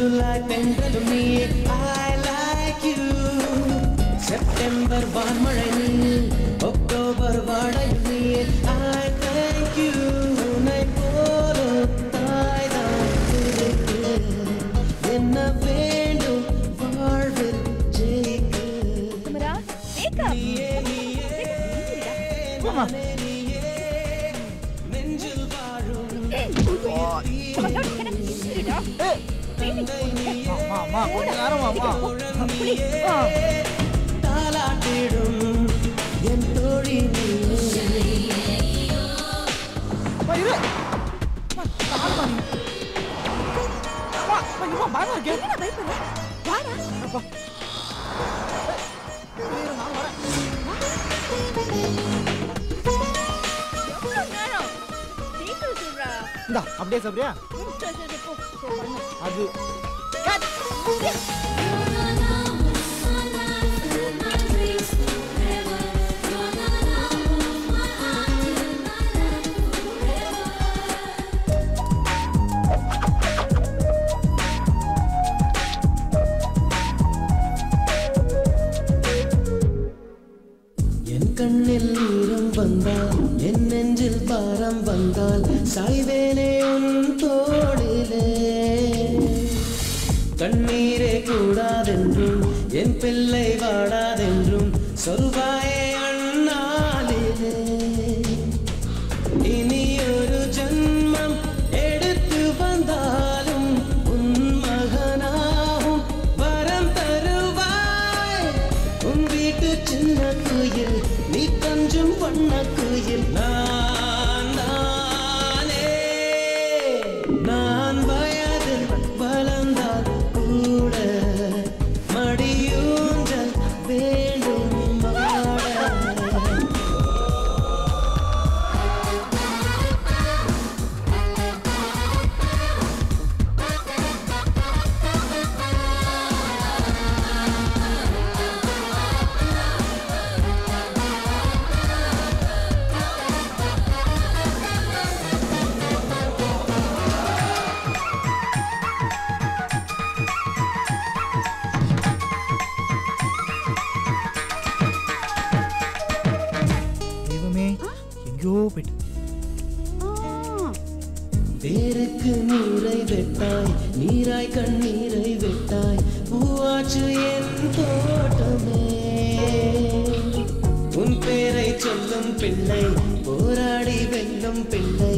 June July தென்றலும் நீயே I like you September வான்மழை நீ அக்டோபர் வாடையும் நீயே ஐ தேங்க் யூ உன்னை போல தாய்தான் இருக்கு என்ன வேண்டும் வாழ்வில் ஜெயிக்க குமரா wake up. நீயே நீயே நானே நீயே நெஞ்சில் வாழும் தாலாட்டிடும் என் தோழி பயமா இருக்கே. பயப்படுற? வாடா. அப்பா. நான் வரேன். அப்படியே சாப்பிடுறியா அது கண்ணில் ஈரம் வந்தால் என் நெஞ்சில் பாரம் வந்தால் சாய்வே பிள்ளை வாடாதென்றும் சொல்வாயே அண்ணாலிலே இனி ஒரு ஜன்மம் எடுத்து வந்தாலும் உன் மகனாகும் வரம் தருவாய். உன் வீட்டு சின்ன குயில் நீ கொஞ்சம் பண்ண குயில் நான் வேருக்கு நீரை வெட்டாய் நீராய் கண்ணீரை வெட்டாய் பூவாச்சு என் தோட்டமே. உன் பேரை சொல்லும் பிள்ளை போராடி வெல்லும் பிள்ளை.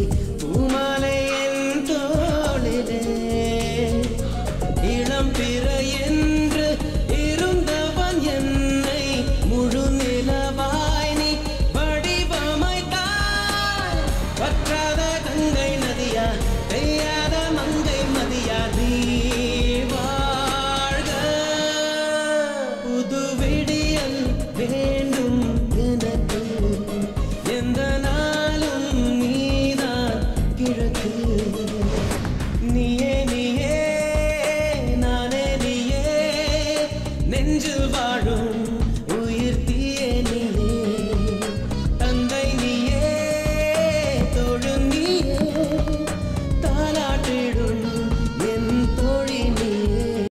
ಒಂದು ವಿಡಿಯಲ್